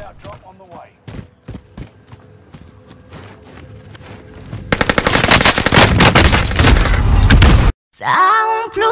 Loadout drop on the way. Sound a plu